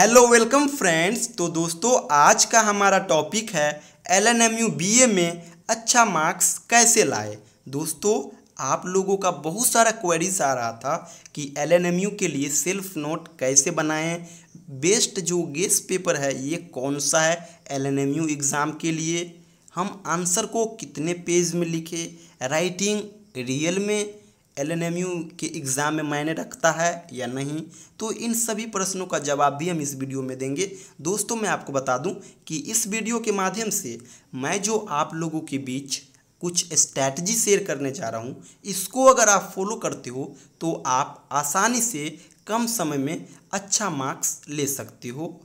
Hello welcome friends तो दोस्तों, आज का हमारा टॉपिक है L N M U B A में अच्छा मार्क्स कैसे लाए? दोस्तों, आप लोगों का बहुत सारा क्वेरीज आ रहा था कि एल एन एम यू के लिए सेल्फ नोट कैसे बनाएँ? बेस्ट जो गेस्ट पेपर है, ये कौन सा है L N M U exam के लिए? हम आंसर को कितने पेज में लिखे? राइटिंग रियल में एल एन एम यू के एग्ज़ाम में मायने रखता है या नहीं? तो इन सभी प्रश्नों का जवाब भी हम इस वीडियो में देंगे। दोस्तों, मैं आपको बता दूँ कि इस वीडियो के माध्यम से मैं जो आप लोगों के बीच कुछ स्ट्रैटेजी शेयर करने जा रहा हूँ, इसको अगर आप फॉलो करते हो तो आप आसानी से कम समय में अच्छा मार्क्स ले सकते हो।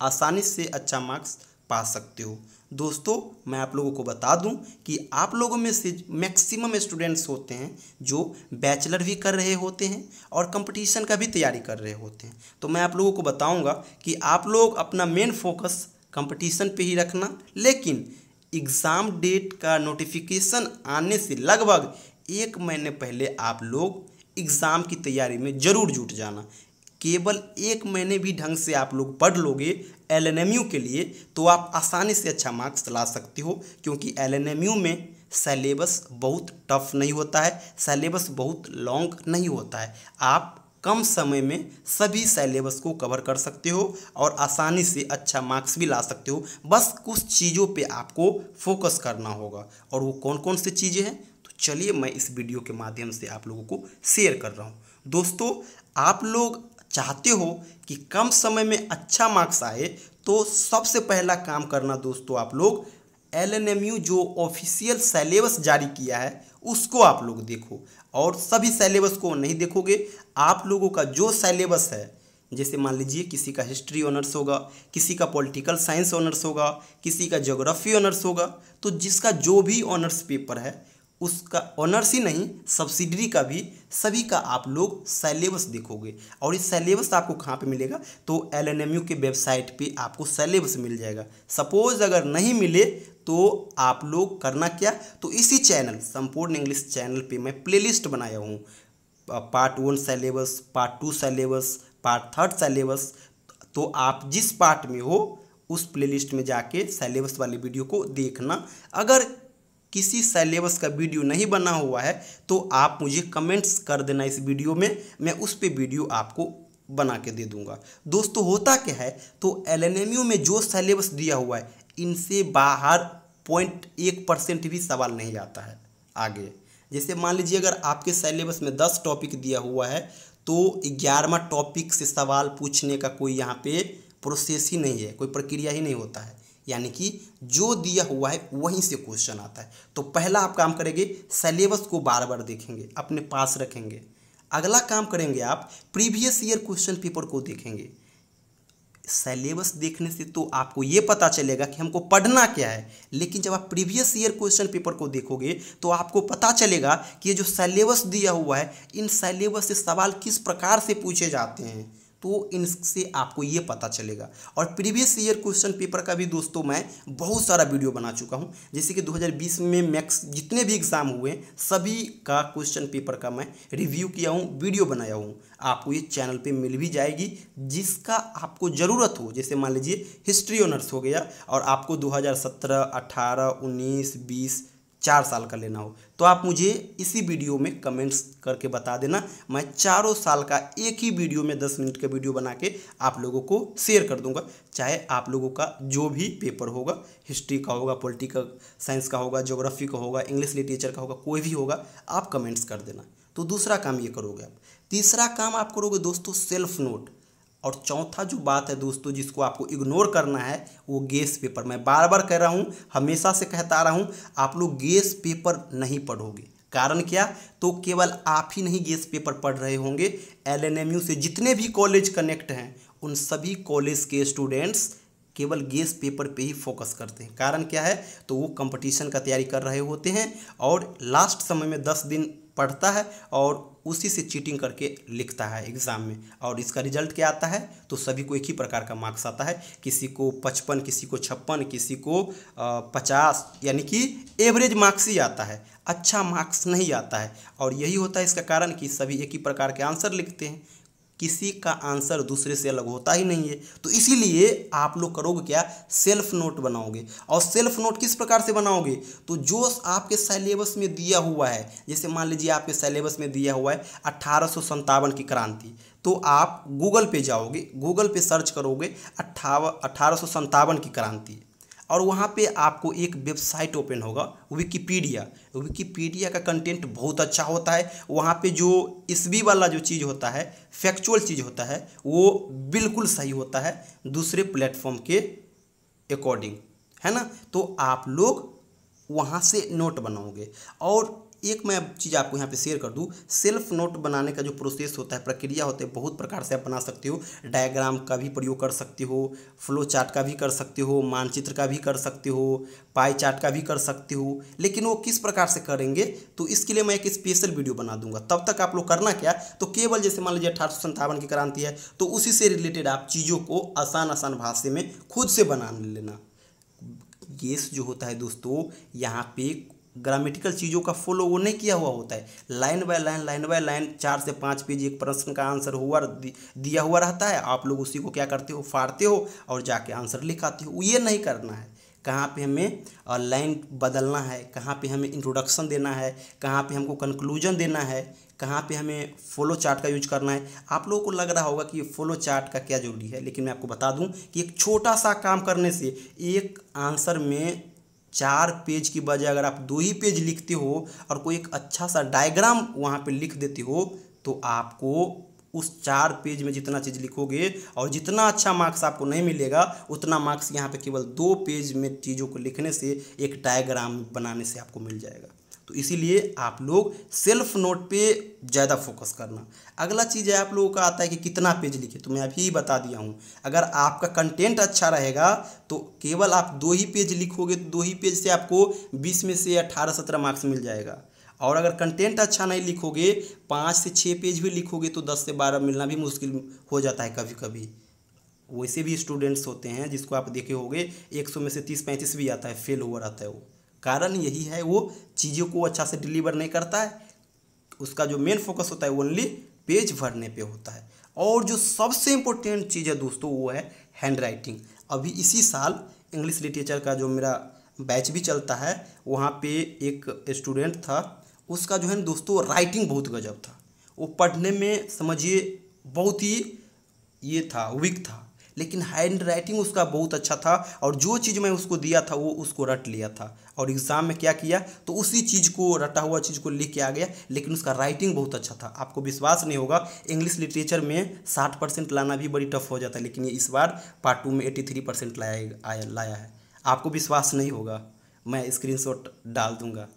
आसानी से अच्छा मार्क्स पा सकते हो। दोस्तों, मैं आप लोगों को बता दूँ कि आप लोगों में से मैक्सिमम स्टूडेंट्स होते हैं जो बैचलर भी कर रहे होते हैं और कंपटीशन का भी तैयारी कर रहे होते हैं। तो मैं आप लोगों को बताऊँगा कि आप लोग अपना मेन फोकस कंपटीशन पे ही रखना, लेकिन एग्ज़ाम डेट का नोटिफिकेशन आने से लगभग एक महीने पहले आप लोग एग्ज़ाम की तैयारी में ज़रूर जुट जाना। केवल एक महीने भी ढंग से आप लोग पढ़ लोगे एलएनएमयू के लिए तो आप आसानी से अच्छा मार्क्स ला सकते हो, क्योंकि एलएनएमयू में सलेबस बहुत टफ नहीं होता है सलेबस बहुत लॉन्ग नहीं होता है। आप कम समय में सभी सैलेबस को कवर कर सकते हो और आसानी से अच्छा मार्क्स भी ला सकते हो। बस कुछ चीज़ों पे आपको फोकस करना होगा। और वो कौन कौन सी चीज़ें हैं? तो चलिए मैं इस वीडियो के माध्यम से आप लोगों को शेयर कर रहा हूँ। दोस्तों, आप लोग चाहते हो कि कम समय में अच्छा मार्क्स आए तो सबसे पहला काम करना दोस्तों आप लोग एल एन एम यू जो ऑफिशियल सेलेबस जारी किया है, उसको आप लोग देखो। और सभी सेलेबस को नहीं देखोगे, आप लोगों का जो सेलेबस है, जैसे मान लीजिए किसी का हिस्ट्री ऑनर्स होगा, किसी का पॉलिटिकल साइंस ऑनर्स होगा, किसी का ज्योग्राफी ऑनर्स होगा तो जिसका जो भी ऑनर्स पेपर है उसका ऑनर्स ही नहीं सब्सिडरी का भी, सभी का आप लोग सैलेबस देखोगे। और ये सैलेबस आपको कहाँ पे मिलेगा? तो एल एन एम यू के वेबसाइट पे आपको सैलेबस मिल जाएगा। सपोज़ अगर नहीं मिले तो आप लोग करना क्या? तो इसी चैनल संपूर्ण इंग्लिश चैनल पे मैं प्लेलिस्ट बनाया हूँ। Part one syllabus part two syllabus part third syllabus तो आप जिस पार्ट में हो, उस प्लेलिस्ट में जाके सैलेबस वाली वीडियो को देखना। अगर किसी सैलेबस का वीडियो नहीं बना हुआ है तो आप मुझे कमेंट्स कर देना इस वीडियो में, मैं उस पर वीडियो आपको बना के दे दूँगा। दोस्तों, होता क्या है तो एल में जो सैलेबस दिया हुआ है, इनसे बाहर पॉइंट एक परसेंट भी सवाल नहीं आता है आगे। जैसे मान लीजिए, अगर आपके सैलेबस में दस टॉपिक दिया हुआ है तो ग्यारहवा टॉपिक से सवाल पूछने का कोई यहाँ पे प्रोसेस ही नहीं है, कोई प्रक्रिया ही नहीं होता है। यानी कि जो दिया हुआ है वहीं से क्वेश्चन आता है। तो पहला आप काम करेंगे सिलेबस को बार बार देखेंगे, अपने पास रखेंगे। अगला काम करेंगे आप प्रीवियस ईयर क्वेश्चन पेपर को देखेंगे। सिलेबस देखने से तो आपको ये पता चलेगा कि हमको पढ़ना क्या है। लेकिन जब आप प्रीवियस ईयर क्वेश्चन पेपर को देखोगे तो आपको पता चलेगा कि ये जो सिलेबस दिया हुआ है, इन सिलेबस से सवाल किस प्रकार से पूछे जाते हैं। तो इनसे आपको ये पता चलेगा। और प्रीवियस ईयर क्वेश्चन पेपर का भी दोस्तों मैं बहुत सारा वीडियो बना चुका हूँ। जैसे कि 2020 में मैक्स जितने भी एग्ज़ाम हुए, सभी का क्वेश्चन पेपर का मैं रिव्यू किया हूँ, वीडियो बनाया हूँ। आपको ये चैनल पे मिल भी जाएगी, जिसका आपको ज़रूरत हो, जैसे मान लीजिए हिस्ट्री ऑनर्स हो गया, और आपको दो हज़ार सत्रह अट्ठारह उन्नीस, बीस चार साल का लेना हो। तो आप मुझे इसी वीडियो में कमेंट्स करके बता देना। मैं चारों साल का एक ही वीडियो में दस मिनट का वीडियो बना के आप लोगों को शेयर कर दूँगा। चाहे आप लोगों का जो भी पेपर होगा हिस्ट्री का होगा पॉलिटिकल साइंस का होगा जोग्राफी का होगा इंग्लिश लिटरेचर का होगा, कोई भी होगा, आप कमेंट्स कर देना। तो दूसरा काम ये करोगे आप। तीसरा काम आप करोगे दोस्तों सेल्फ नोट और चौथा जो बात है दोस्तों जिसको आपको इग्नोर करना है, वो गेस पेपर मैं बार बार कह रहा हूँ, हमेशा से कहता आ रहा हूँ, आप लोग गेस पेपर नहीं पढ़ोगे। कारण क्या? तो केवल आप ही नहीं गेस पेपर पढ़ रहे होंगे। एलएनएमयू से जितने भी कॉलेज कनेक्ट हैं, उन सभी कॉलेज के स्टूडेंट्स केवल गेस पेपर पे ही फोकस करते हैं। कारण क्या है? तो वो कंपटीशन का तैयारी कर रहे होते हैं और लास्ट समय में दस दिन पढ़ता है और उसी से चीटिंग करके लिखता है एग्ज़ाम में। और इसका रिज़ल्ट क्या आता है? तो सभी को एक ही प्रकार का मार्क्स आता है। किसी को पचपन, किसी को छप्पन, किसी को पचास, यानी कि एवरेज मार्क्स ही आता है। अच्छा मार्क्स नहीं आता है। और यही होता है इसका कारण कि सभी एक ही प्रकार के आंसर लिखते हैं। किसी का आंसर दूसरे से अलग होता ही नहीं है। तो इसीलिए आप लोग करोगे क्या? सेल्फ नोट बनाओगे। और सेल्फ नोट किस प्रकार से बनाओगे? तो जो आपके सिलेबस में दिया हुआ है, जैसे मान लीजिए आपके सिलेबस में दिया हुआ है अट्ठारह की क्रांति तो आप गूगल पे जाओगे, गूगल पे सर्च करोगे अट्ठावन अट्ठारह की क्रांति। और वहाँ पे आपको एक वेबसाइट ओपन होगा विकीपीडिया विकीपीडिया का कंटेंट बहुत अच्छा होता है। वहाँ पे जो ईस्वी वाला जो चीज़ होता है फैक्चुअल चीज़ होता है, वो बिल्कुल सही होता है दूसरे प्लेटफॉर्म के अकॉर्डिंग है ना? तो आप लोग वहाँ से नोट बनाओगे। और एक मैं चीज़ आपको यहाँ पे शेयर कर दूँ। सेल्फ नोट बनाने का जो प्रोसेस होता है, प्रक्रिया होता है, बहुत प्रकार से आप बना सकते हो। डायग्राम का भी प्रयोग कर सकते हो फ्लो चार्ट का भी कर सकते हो, मानचित्र का भी कर सकते हो पाई चार्ट का भी कर सकते हो। लेकिन वो किस प्रकार से करेंगे तो इसके लिए मैं एक स्पेशल वीडियो बना दूँगा। तब तक आप लोग करना क्या तो केवल जैसे मान लीजिए अठारह की क्रांति है तो उसी से रिलेटेड आप चीज़ों को आसान आसान भाषा में खुद से बना लेना। गेस जो होता है दोस्तों, यहाँ पे ग्रामेटिकल चीज़ों का फॉलो वो नहीं किया हुआ होता है। Line by line line by line चार से पाँच पेज एक प्रश्न का आंसर हुआ दिया हुआ रहता है। आप लोग उसी को क्या करते हो? फाड़ते हो और जाके आंसर लिखाते हो। ये नहीं करना है। कहाँ पे हमें लाइन बदलना है? कहाँ पे हमें इंट्रोडक्शन देना है? कहाँ पे हमको कंक्लूजन देना है? कहाँ पे हमें फॉलो चार्ट का यूज़ करना है? आप लोगों को लग रहा होगा कि फॉलो चार्ट का क्या ज़रूरी है, लेकिन मैं आपको बता दूँ कि एक छोटा सा काम करने से एक आंसर में चार पेज की बजाय अगर आप दो ही पेज लिखते हो और कोई एक अच्छा सा डायग्राम वहाँ पे लिख देते हो तो आपको उस चार पेज में जितना चीज़ लिखोगे और जितना अच्छा मार्क्स आपको नहीं मिलेगा, उतना मार्क्स यहाँ पे केवल दो पेज में चीज़ों को लिखने से एक डायग्राम बनाने से आपको मिल जाएगा। तो इसीलिए आप लोग सेल्फ नोट पे ज़्यादा फोकस करना। अगला चीज़ है, आप लोगों का आता है कि कितना पेज लिखे तो मैं अभी ही बता दिया हूँ। अगर आपका कंटेंट अच्छा रहेगा तो केवल आप दो ही पेज लिखोगे तो दो ही पेज से आपको बीस में से अठारह, सत्रह मार्क्स मिल जाएगा। और अगर कंटेंट अच्छा नहीं लिखोगे, पाँच से छः पेज भी लिखोगे तो दस से बारह मिलना भी मुश्किल हो जाता है कभी कभी वैसे भी स्टूडेंट्स होते हैं, जिसको आप देखे होगे, एक सौ में से तीस, पैंतीस भी आता है फेल हुआ रहता है वो। कारण यही है, वो चीज़ों को अच्छा से डिलीवर नहीं करता है। उसका जो मेन फोकस होता है ओनली पेज भरने पे होता है। और जो सबसे इम्पोर्टेंट चीज़ है दोस्तों, वो है हैंड राइटिंग अभी इसी साल इंग्लिश लिटरेचर का जो मेरा बैच भी चलता है, वहाँ पे एक स्टूडेंट था, उसका जो है दोस्तों राइटिंग बहुत गजब था। वो पढ़ने में, समझिए, बहुत ही ये था वीक था। लेकिन हैंड राइटिंग उसका बहुत अच्छा था और जो चीज़ मैं उसको दिया था, वो उसको रट लिया था। और एग्ज़ाम में क्या किया तो उसी चीज़ को, रटा हुआ चीज़ को लिख के आ गया, लेकिन उसका राइटिंग बहुत अच्छा था। आपको विश्वास नहीं होगा इंग्लिश लिटरेचर में साठ परसेंट लाना भी बड़ी टफ हो जाता है, लेकिन ये इस बार पार्ट टू में एटी थ्री परसेंट लाया लाया है। आपको विश्वास नहीं होगा, मैं स्क्रीन डाल दूँगा।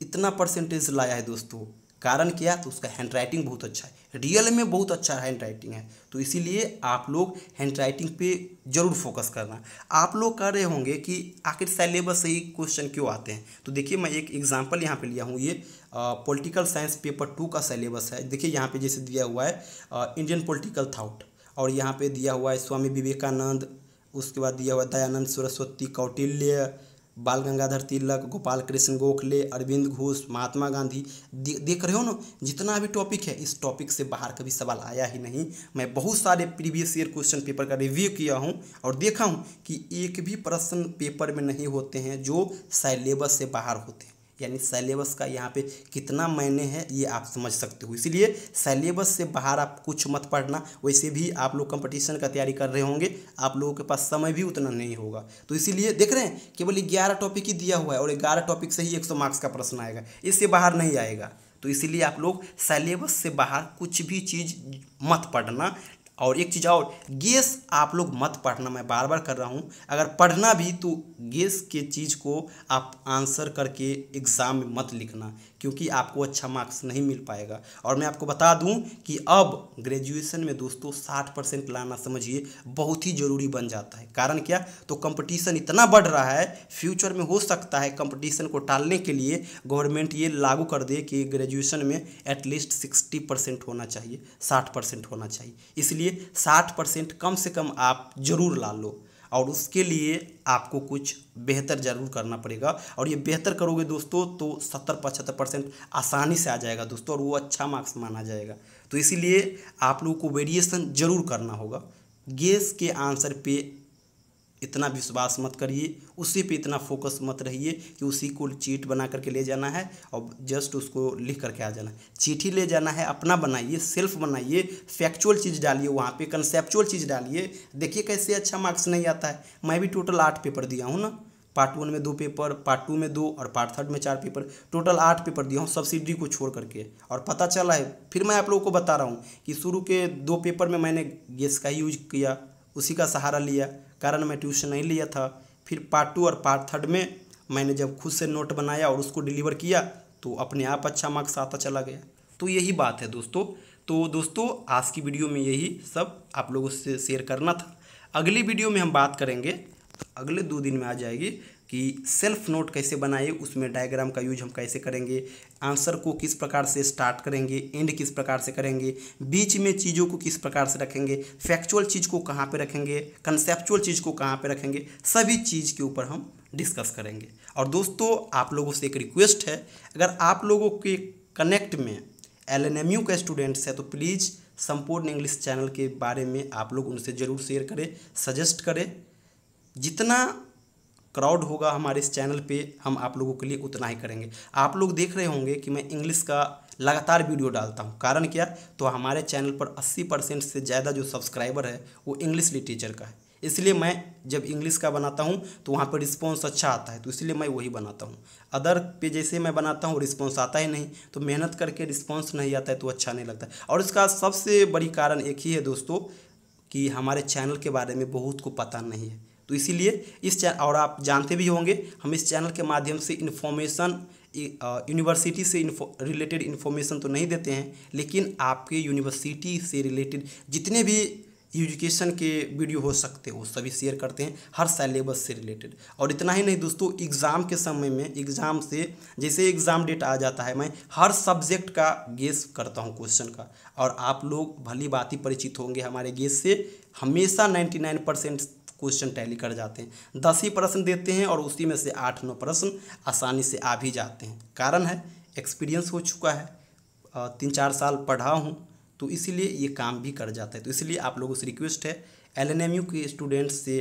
इतना परसेंटेज लाया है दोस्तों। कारण क्या तो उसका हैंड राइटिंग बहुत अच्छा है। रियल में बहुत अच्छा हैंड राइटिंग है। तो इसीलिए आप लोग हैंड राइटिंग पे ज़रूर फोकस करना। आप लोग कर रहे होंगे कि आखिर सिलेबस से ही क्वेश्चन क्यों आते हैं? तो देखिए, मैं एक एग्जांपल यहाँ पे लिया हूँ। ये पॉलिटिकल साइंस पेपर टू का सिलेबस है। देखिए, यहाँ पे जैसे दिया हुआ है इंडियन पोलिटिकल थाउट और यहाँ पर दिया हुआ है स्वामी विवेकानंद, उसके बाद दिया हुआ है दयानंद सरस्वती कौटिल्य बाल गंगाधर तिलक, गोपाल कृष्ण गोखले, अरविंद घोष, महात्मा गांधी। देख रहे हो ना, जितना भी टॉपिक है, इस टॉपिक से बाहर कभी सवाल आया ही नहीं। मैं बहुत सारे प्रीवियस ईयर क्वेश्चन पेपर का रिव्यू किया हूँ और देखा हूँ कि एक भी प्रश्न पेपर में नहीं होते हैं जो सिलेबस से बाहर होते हैं। यानी सिलेबस का यहाँ पे कितना मायने है, ये आप समझ सकते हो। इसीलिए सिलेबस से बाहर आप कुछ मत पढ़ना, वैसे भी आप लोग कंपटीशन का तैयारी कर रहे होंगे, आप लोगों के पास समय भी उतना नहीं होगा। तो इसीलिए देख रहे हैं, केवल ग्यारह टॉपिक ही दिया हुआ है और ग्यारह टॉपिक से ही एक सौ मार्क्स का प्रश्न आएगा, इससे बाहर नहीं आएगा। तो इसीलिए आप लोग सिलेबस से बाहर कुछ भी चीज़ मत पढ़ना और एक चीज़ और, गैस आप लोग मत पढ़ना, मैं बार बार कर रहा हूँ। अगर पढ़ना भी तो गैस के चीज़ को आप आंसर करके एग्ज़ाम में मत लिखना। क्योंकि आपको अच्छा मार्क्स नहीं मिल पाएगा। और मैं आपको बता दूँ कि अब ग्रेजुएशन में दोस्तों साठ परसेंट लाना समझिए बहुत ही ज़रूरी बन जाता है। कारण क्या? तो कंपटीशन इतना बढ़ रहा है फ्यूचर में हो सकता है कंपटीशन को टालने के लिए गवर्नमेंट ये लागू कर दे कि ग्रेजुएशन में एटलीस्ट सिक्सटी परसेंट होना चाहिए, साठ परसेंट होना चाहिए। इसलिए साठ परसेंट कम से कम आप ज़रूर ला लो। और उसके लिए आपको कुछ बेहतर ज़रूर करना पड़ेगा। और ये बेहतर करोगे दोस्तों तो सत्तर पचहत्तर परसेंट आसानी से आ जाएगा दोस्तों, और वो अच्छा मार्क्स माना जाएगा। तो इसीलिए आप लोगों को वेरिएशन ज़रूर करना होगा। गेस के आंसर पे इतना विश्वास मत करिए, उसी पे इतना फोकस मत रहिए कि उसी को चीट बना करके ले जाना है और जस्ट उसको लिख करके आ जाना है। चिट्ठी ले जाना है, अपना बनाइए सेल्फ बनाइए फैक्चुअल चीज़ डालिए वहाँ पे कंसेप्चुअल चीज़ डालिए। देखिए कैसे अच्छा मार्क्स नहीं आता है। मैं भी टोटल आठ पेपर दिया हूँ ना। पार्ट वन में दो पेपर पार्ट टू में दो और पार्ट थर्ड में चार पेपर टोटल आठ पेपर दिया हूँ सब्सिडी को छोड़ करके। और पता चला है, फिर मैं आप लोगों को बता रहा हूँ कि शुरू के दो पेपर में मैंने गैस का ही यूज़ किया, उसी का सहारा लिया। कारण मैं ट्यूशन नहीं लिया था। फिर पार्ट टू और पार्ट थर्ड में मैंने जब खुद से नोट बनाया और उसको डिलीवर किया तो अपने आप अच्छा मार्क्स आता चला गया। तो यही बात है दोस्तों। तो दोस्तों, आज की वीडियो में यही सब आप लोगों से शेयर करना था। अगली वीडियो में हम बात करेंगे। अगले दो दिन में आ जाएगी कि सेल्फ नोट कैसे बनाए, उसमें डायग्राम का यूज़ हम कैसे करेंगे आंसर को किस प्रकार से स्टार्ट करेंगे एंड किस प्रकार से करेंगे, बीच में चीज़ों को किस प्रकार से रखेंगे फैक्चुअल चीज़ को कहाँ पे रखेंगे कंसेप्चुअल चीज़ को कहाँ पे रखेंगे, सभी चीज़ के ऊपर हम डिस्कस करेंगे। और दोस्तों, आप लोगों से एक रिक्वेस्ट है, अगर आप लोगों के कनेक्ट में एल एन का स्टूडेंट्स है तो प्लीज़ संपूर्ण इंग्लिश चैनल के बारे में आप लोग उनसे ज़रूर शेयर करें सजेस्ट करें। जितना क्राउड होगा हमारे इस चैनल पे, हम आप लोगों के लिए उतना ही करेंगे। आप लोग देख रहे होंगे कि मैं इंग्लिश का लगातार वीडियो डालता हूँ। कारण क्या? तो हमारे चैनल पर 80 परसेंट से ज़्यादा जो सब्सक्राइबर है, वो इंग्लिश लिटरेचर का है। इसलिए मैं जब इंग्लिश का बनाता हूँ तो वहाँ पर रिस्पॉन्स अच्छा आता है। तो इसलिए मैं वही बनाता हूँ। अदर पे जैसे मैं बनाता हूँ रिस्पॉन्स आता ही नहीं। तो मेहनत करके रिस्पॉन्स नहीं आता है तो अच्छा नहीं लगता और इसका सबसे बड़ी कारण एक ही है दोस्तों, कि हमारे चैनल के बारे में बहुत को पता नहीं है। तो इसीलिए इस चैनल और आप जानते भी होंगे, हम इस चैनल के माध्यम से इन्फॉर्मेशन यूनिवर्सिटी से रिलेटेड इन्फॉर्मेशन तो नहीं देते हैं, लेकिन आपके यूनिवर्सिटी से रिलेटेड जितने भी एजुकेशन के वीडियो हो सकते हैं, वो सभी शेयर करते हैं, हर सिलेबस से रिलेटेड और इतना ही नहीं दोस्तों एग्ज़ाम के समय में एग्ज़ाम से, जैसे एग्ज़ाम डेट आ जाता है, मैं हर सब्जेक्ट का गेस करता हूँ क्वेश्चन का। और आप लोग भली बात ही परिचित होंगे हमारे गेस से, हमेशा नाइन परसेंट क्वेश्चन टैली कर जाते हैं। दस ही प्रश्न देते हैं और उसी में से आठ नौ प्रश्न आसानी से आ भी जाते हैं। कारण है एक्सपीरियंस हो चुका है तीन चार साल पढ़ा हूँ तो इसीलिए ये काम भी कर जाता है। तो इसलिए आप लोगों से रिक्वेस्ट है एलएनएमयू के स्टूडेंट्स से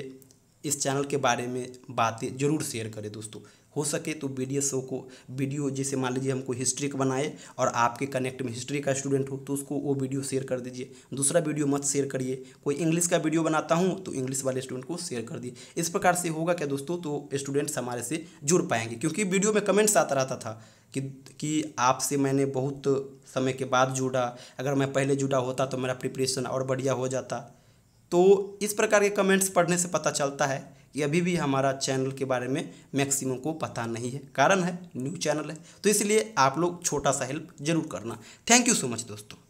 इस चैनल के बारे में बातें ज़रूर शेयर करें दोस्तों। हो सके तो वीडियो शो को, वीडियो जैसे मान लीजिए हमको हिस्ट्री का बनाए और आपके कनेक्ट में हिस्ट्री का स्टूडेंट हो तो उसको वो वीडियो शेयर कर दीजिए। दूसरा वीडियो मत शेयर करिए। कोई इंग्लिश का वीडियो बनाता हूँ तो इंग्लिश वाले स्टूडेंट को शेयर कर दिए इस प्रकार से होगा क्या दोस्तों? तो स्टूडेंट्स हमारे से जुड़ पाएँगे। क्योंकि वीडियो में कमेंट्स आता रहता था कि कि आपसे मैंने बहुत समय के बाद जुड़ा। अगर मैं पहले जुड़ा होता तो मेरा प्रिपरेशन और बढ़िया हो जाता। तो इस प्रकार के कमेंट्स पढ़ने से पता चलता है कि अभी भी हमारा चैनल के बारे में मैक्सिमम को पता नहीं है। कारण है, न्यू चैनल है। तो इसलिए आप लोग छोटा सा हेल्प ज़रूर करना। थैंक यू सो मच दोस्तों।